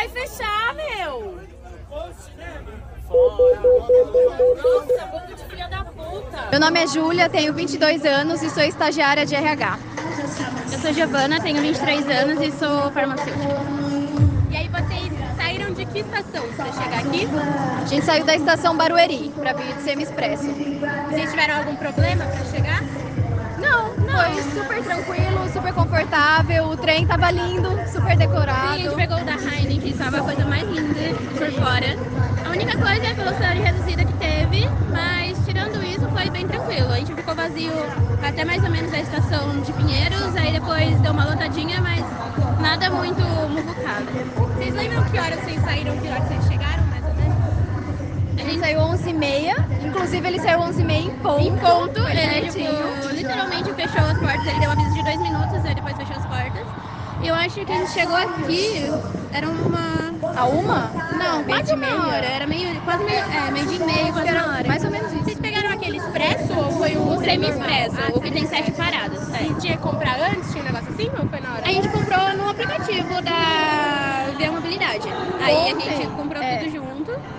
vai fechar, meu. Meu nome é Júlia, tenho 22 anos e sou estagiária de RH. Eu sou Giovana, tenho 23 anos e sou farmacêutica. E aí vocês saíram de que estação para chegar aqui? A gente saiu da estação Barueri para vir de Semi-Expresso. Vocês tiveram algum problema para chegar? Não, não, foi super tranquilo confortável, o trem tava lindo, super decorado. Sim, a gente pegou o da Heineken, que estava a coisa mais linda por fora. A única coisa é a velocidade reduzida que teve, mas tirando isso foi bem tranquilo. A gente ficou vazio até mais ou menos a estação de Pinheiros, aí depois deu uma lotadinha, mas nada muito muvucado. Vocês lembram que horas vocês saíram, que horas vocês chegaram, gente saiu 11h30, inclusive ele saiu 11h30 em ponto. Em ponto, tipo, literalmente fechou as portas, ele deu um aviso de dois minutos, aí depois fechou as portas. E eu acho que a gente chegou aqui, era uma... A uma? Não, Meio quase de uma meia. hora, era meio, quase meio, é, meio de meio, quase uma hora. mais ou menos isso. Vocês pegaram aquele expresso ou foi o semi-expresso, o que tem sete paradas? É. Tinha que comprar antes? Tinha um negócio assim ou foi na hora? A gente comprou no aplicativo da Via Mobilidade. Aí a gente comprou é. tudo junto.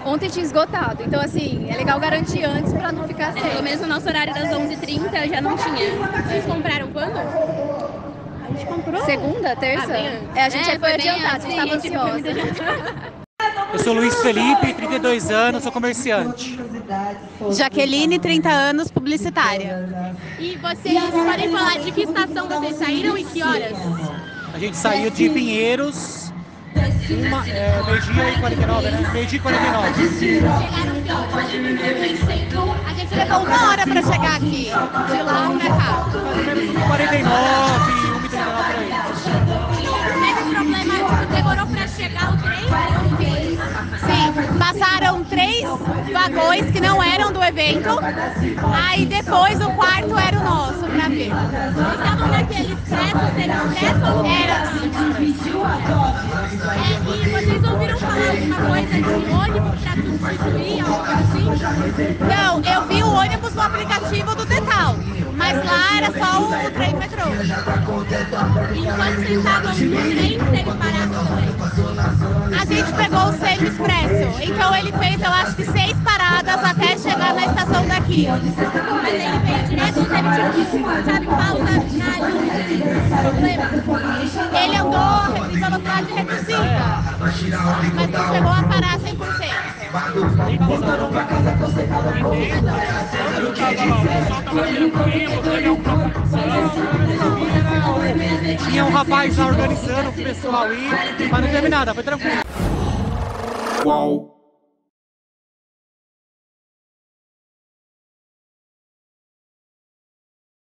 Ontem tinha esgotado, então assim, é legal garantir antes pra não ficar É, pelo sem. menos no nosso horário das 11h30 já não tinha. Vocês compraram quando? A gente comprou? Segunda, terça? Ah. É, a gente É, já foi foi adiantado, a gente tava sim, a gente foi muito ansiosa. Eu sou Luiz Felipe, 32 anos, sou comerciante. Jaqueline, 30 anos, publicitária. E vocês podem falar de que estação vocês saíram e que horas? A gente saiu de Pinheiros, uma, é, meio-dia e 49, né? Meio-dia e 49. A gente levou uma hora para chegar aqui, de lá pra cá. Mais ou menos 1h49, 1h39 por aí. Teve problema, demorou pra chegar o trem? Sim, passaram três vagões que não eram do evento. Aí depois o quarto era o nosso pra ver. Estavam naquele expresso, semi-expresso ou Era. Não, eu vi o ônibus no aplicativo do Detal, mas lá era só o trem metrô. Enquanto estavam no trem, teve parado. A gente pegou o semi-expresso, então ele fez, eu acho que seis paradas até chegar na estação daqui. Mas ele veio direto teve tipo, sabe, pausa? Problema? Ele andou em velocidade reduzida, 100%. Tinha um rapaz lá organizando o pessoal aí, mas não teve nada, foi tranquilo. Qual?